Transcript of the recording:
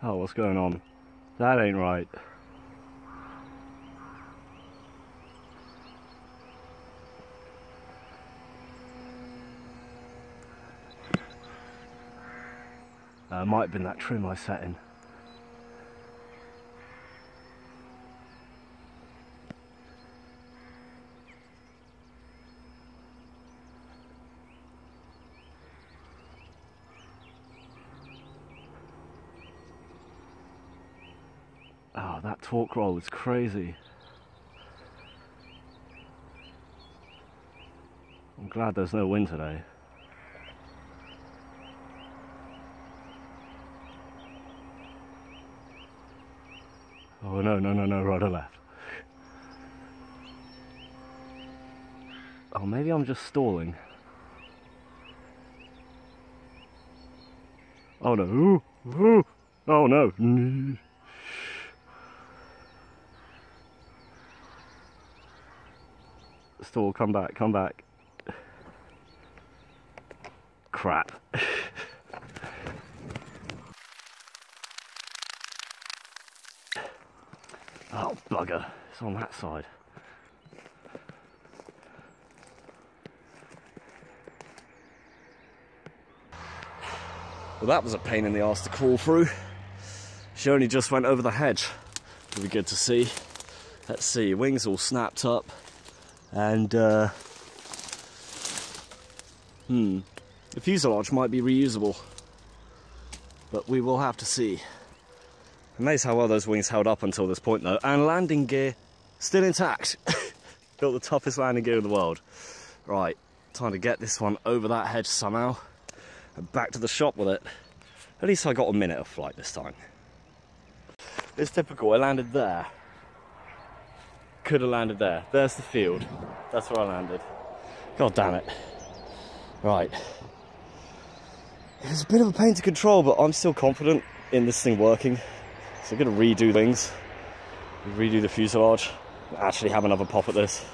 Oh, what's going on? That ain't right. Uh, might have been that trim I set in. Oh, that torque roll is crazy. I'm glad there's no wind today. Oh no, no, no, no, right or left. Oh, maybe I'm just stalling. Oh no, ooh, ooh. oh no. Stall, come back, come back. Crap. oh, bugger. It's on that side. Well, that was a pain in the ass to crawl through. She only just went over the hedge. It'll be good to see. Let's see, wings all snapped up. And, uh, hmm, the fuselage might be reusable. But we will have to see. Amazed how well those wings held up until this point though. And landing gear still intact. Built the toughest landing gear in the world. Right, time to get this one over that hedge somehow. And back to the shop with it. At least I got a minute of flight this time. It's typical, I landed there. Could have landed there. There's the field. That's where I landed. God damn it. Right. It was a bit of a pain to control, but I'm still confident in this thing working. So I'm gonna redo things, redo the fuselage, actually have another pop at this.